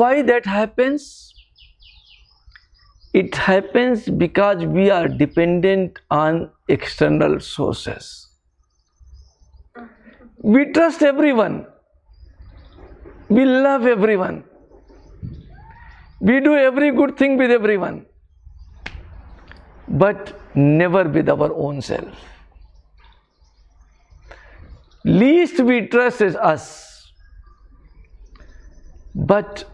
why that happens? It happens because we are dependent on external sources. We trust everyone. We love everyone. We do every good thing with everyone, but never with our own self. Least we trust is us. But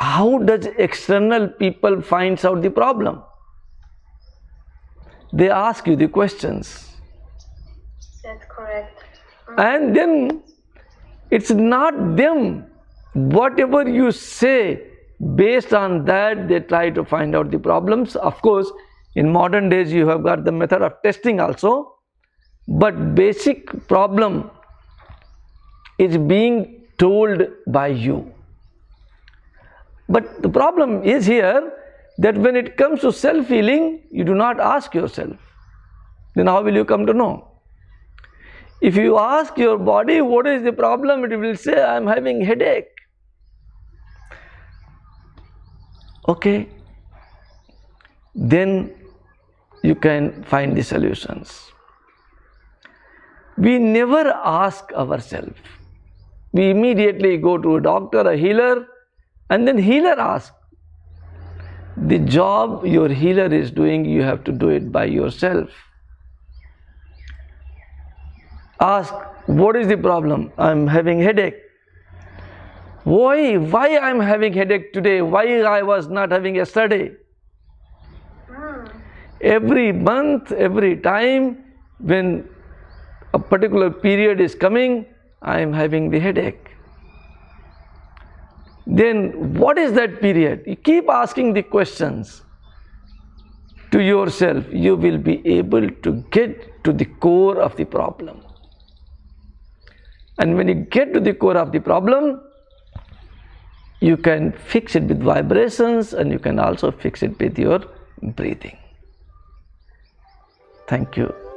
how does external people finds out the problem? They ask you the questions. That's correct. And then it's not them. Whatever you say, based on that, they try to find out the problems. Of course, in modern days, you have got the method of testing also. But basic problem is being told by you. But the problem is here that when it comes to self healing, you do not ask yourself. Then how will you come to know? If you ask your body what is the problem, it will say, I am having headache. Okay. Then you can find the solutions. We never ask ourselves. We immediately go to a doctor, a healer, and then healer asks. The job your healer is doing, you have to do it by yourself. Ask, what is the problem? I'm having headache. Why? Why I'm having headache today? Why I was not having yesterday? Hmm. Every month, every time, when a particular period is coming, I am having the headache. Then, what is that period? You keep asking the questions to yourself, you will be able to get to the core of the problem. And when you get to the core of the problem, you can fix it with vibrations and you can also fix it with your breathing. Thank you.